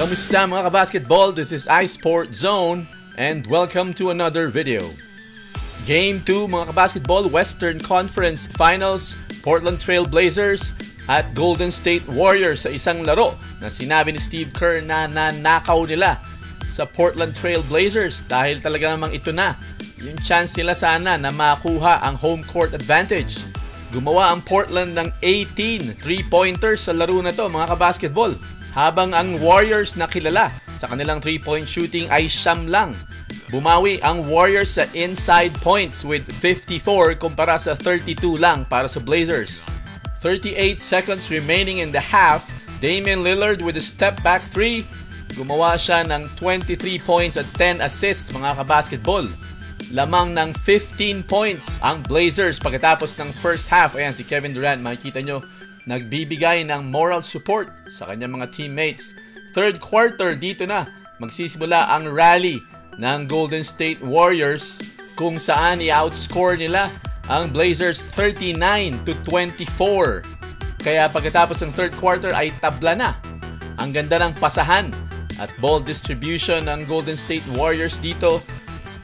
Kamusta mga kabasketball? This is iSport Zone and welcome to another video. Game 2 mga kabasketball Western Conference Finals Portland Trail Blazers at Golden State Warriors sa isang laro na sinabi ni Steve Kerr na nanakaw nila sa Portland Trail Blazers dahil talaga namang ito na yung chance nila sana na makuha ang home court advantage. Gumawa ang Portland ng 18 3-pointers sa laro na to mga kabasketball habang ang Warriors na kilala sa kanilang 3-point shooting ay siyam lang. Bumawi ang Warriors sa inside points with 54 kumpara sa 32 lang para sa Blazers. 38 seconds remaining in the half, Damian Lillard with a step back 3. Gumawa siya ng 23 points at 10 assists mga kabasketball. Lamang ng 15 points ang Blazers pagkatapos ng first half. Ayan si Kevin Durant, makikita nyo, nagbibigay ng moral support sa kanyang mga teammates. Third quarter, dito na magsisimula ang rally ng Golden State Warriors kung saan i-outscore nila ang Blazers 39 to 24. Kaya pagkatapos ng third quarter ay tabla na. Ang ganda ng pasahan at ball distribution ng Golden State Warriors dito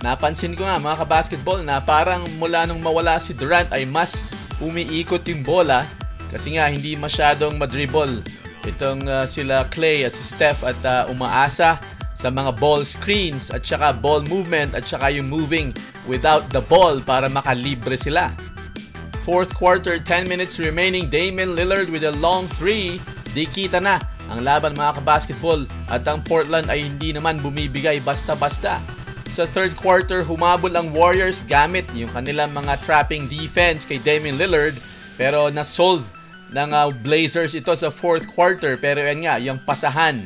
Napansin ko nga mga kabasketball na parang mula nung mawala si Durant ay mas umiikot yung bola kasi nga hindi masyadong madribble itong uh, sila Clay at si Steph at uh, umaasa sa mga ball screens at saka ball movement at saka yung moving without the ball para makalibre sila. Fourth quarter, 10 minutes remaining, Damian Lillard with a long three. Di kita na ang laban mga kabasketball at ang Portland ay hindi naman bumibigay basta-basta. Sa third quarter, humabol ang Warriors gamit yung kanilang mga trapping defense kay Damian Lillard pero na-solve ng uh, Blazers ito sa fourth quarter pero yan nga, yung pasahan.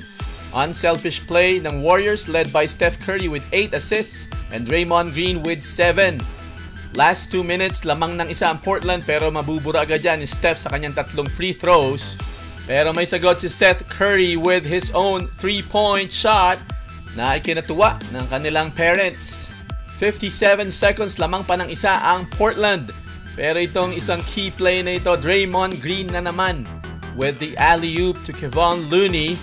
Unselfish play ng Warriors led by Steph Curry with 8 assists and Draymond Green with 7. Last 2 minutes, lamang ng isa ang Portland pero mabubura agad yan ni Steph sa kanyang tatlong free throws. Pero may sagot si Seth Curry with his own 3-point shot na ikinatuwa ng kanilang parents. 57 seconds lamang pa ng isa ang Portland. Pero itong isang key play na ito, Draymond Green na naman with the alley-oop to Kevon Looney.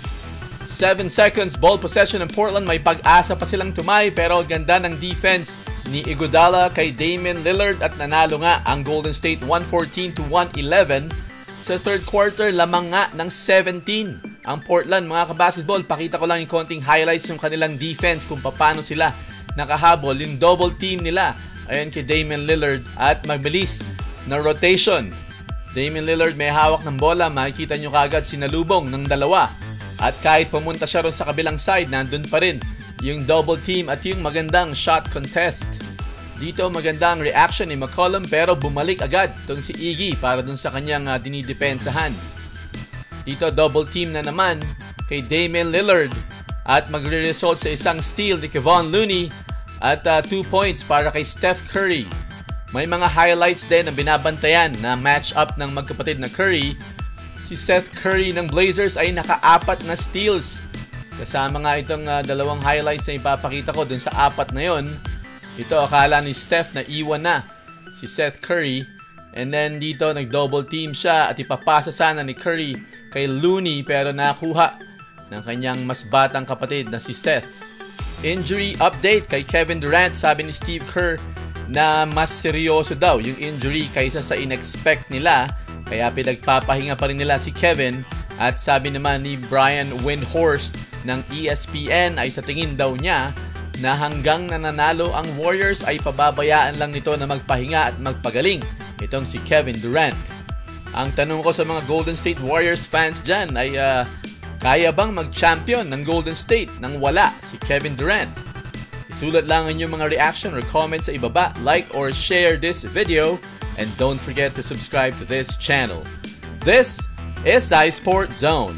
7 seconds ball possession ng Portland. May pag-asa pa silang tumay pero ganda ng defense ni Iguodala kay Damian Lillard at nanalo nga ang Golden State 114 to 111. Sa third quarter, lamang nga ng 17 ang Portland, mga kabasketball, pakita ko lang yung konting highlights yung kanilang defense kung paano sila nakahabol. Yung double team nila, ayan kay Damian Lillard at magbilis na rotation. Damian Lillard may hawak ng bola, makikita nyo kagad sinalubong ng dalawa. At kahit pumunta siya ron sa kabilang side, nandun pa rin yung double team at yung magandang shot contest. Dito magandang reaction ni McCollum pero bumalik agad itong si Iggy para dun sa kanyang uh, dinidepensahan. Dito double team na naman kay Damian Lillard at magre-result sa isang steal ni Kevon Looney at 2 uh, points para kay Steph Curry. May mga highlights din na binabantayan na match-up ng magkapatid na Curry. Si Seth Curry ng Blazers ay naka-apat na steals. Kasama nga itong uh, dalawang highlights na ipapakita ko dun sa apat na yon. Ito akala ni Steph na iwan na si Seth Curry And then dito nag-double team siya at ipapasa sana ni Curry kay Looney pero nakuha ng kanyang mas batang kapatid na si Seth. Injury update kay Kevin Durant. Sabi ni Steve Kerr na mas seryoso daw yung injury kaysa sa inexpect nila. Kaya pinagpapahinga pa rin nila si Kevin. At sabi naman ni Brian Windhorst ng ESPN ay sa tingin daw niya na hanggang nananalo ang Warriors ay pababayaan lang nito na magpahinga at magpagaling itong si Kevin Durant. Ang tanong ko sa mga Golden State Warriors fans dyan ay uh, kaya bang mag-champion ng Golden State nang wala si Kevin Durant? Isulat lang ang inyong mga reaction or comments sa ibaba, like or share this video, and don't forget to subscribe to this channel. This is iSport Zone.